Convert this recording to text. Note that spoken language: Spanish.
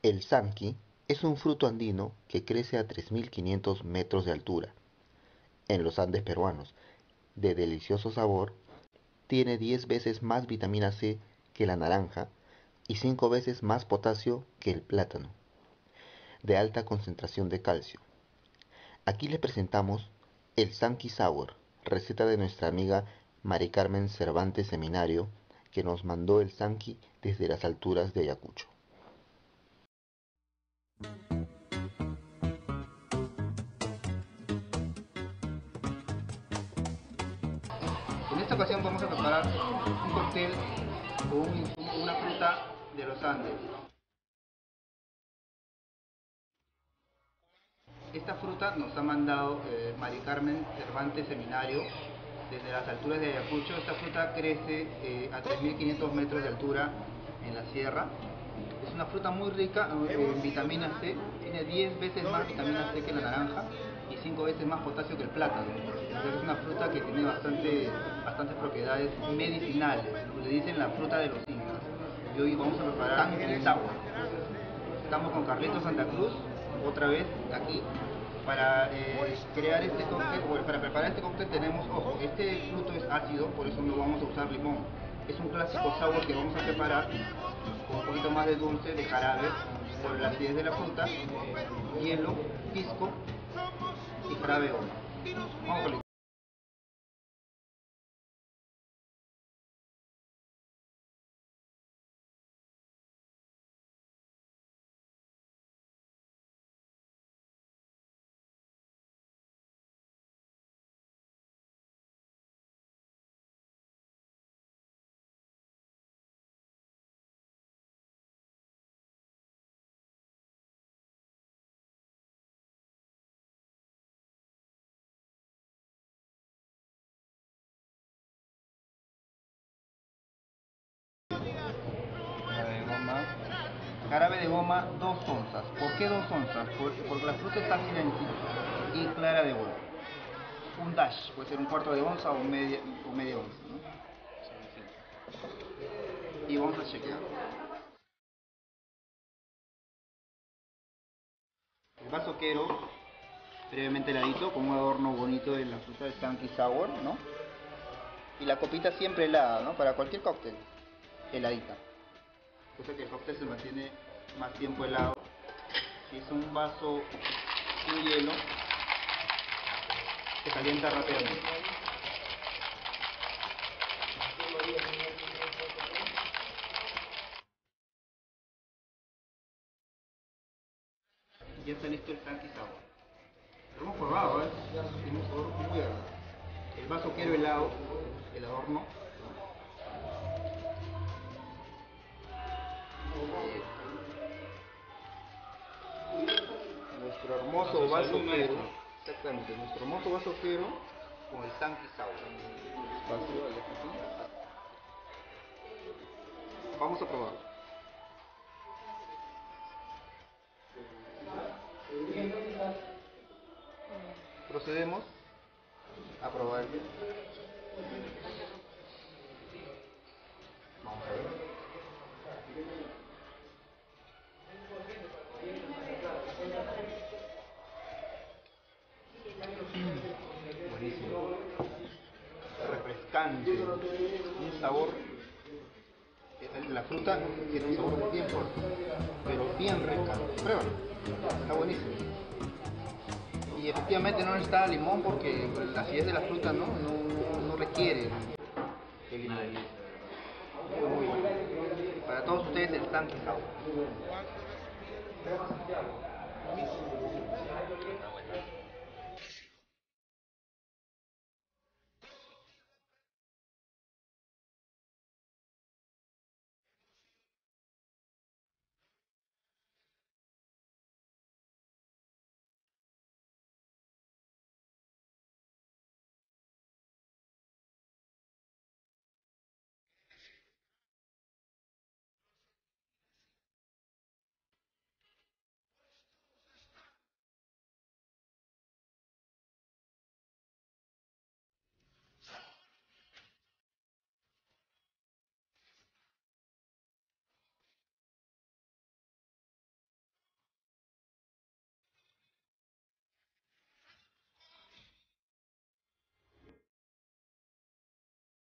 El sanqui es un fruto andino que crece a 3.500 metros de altura en los Andes peruanos, de delicioso sabor, tiene 10 veces más vitamina C que la naranja y 5 veces más potasio que el plátano, de alta concentración de calcio. Aquí les presentamos el Sanqui Sour, receta de nuestra amiga Mari Carmen Cervantes Seminario, que nos mandó el Sanqui desde las alturas de Ayacucho. Ocasión vamos a preparar un cóctel con una fruta de los Andes. Esta fruta nos ha mandado eh, Mari Carmen Cervantes Seminario desde las alturas de Ayacucho. Esta fruta crece eh, a 3.500 metros de altura en la sierra. Es una fruta muy rica en vitamina C, tiene 10 veces más vitamina C que la naranja y 5 veces más potasio que el plátano. Entonces es una fruta que tiene bastante, bastantes propiedades medicinales, le dicen la fruta de los incas. Y hoy vamos a preparar el agua. Estamos con Carlitos Santa Cruz, otra vez aquí, para eh, crear este cóctel, para preparar este cóctel tenemos, ojo, este fruto es ácido, por eso no vamos a usar limón. Es un clásico sour que vamos a preparar con un poquito más de dulce, de jarabe, por la acidez de la fruta, hielo, pisco y jarabe Vamos Jarabe de goma, 2 onzas. ¿Por qué 2 onzas? Porque la fruta está sí y clara de huevo. Un dash, puede ser un cuarto de onza o media, o media onza. Y vamos a chequear. El vaso quero, previamente heladito, con un adorno bonito de la fruta de Stanky Sour, ¿no? Y la copita siempre helada, ¿no? Para cualquier cóctel, heladita cosa que el cóctel se mantiene más tiempo helado. Si es un vaso sin hielo, se calienta rápidamente. Ya está listo el tanque sour. Lo hemos probado, ¿eh? Tiene un sabor muy agradable. El vaso quiero helado, el adorno, nuestro hermoso vaso quero, exactamente, nuestro hermoso vaso quero con el tanque sour. Vamos a probar. Procedemos a probar. Un sabor. La fruta tiene un sabor bien fuerte, pero bien rica. Pruébalo. Está buenísimo. Y efectivamente no necesita limón porque la acidez de la fruta no, no, no requiere el limón. Muy bueno. Para todos ustedes el tanque. Gracias, Santiago.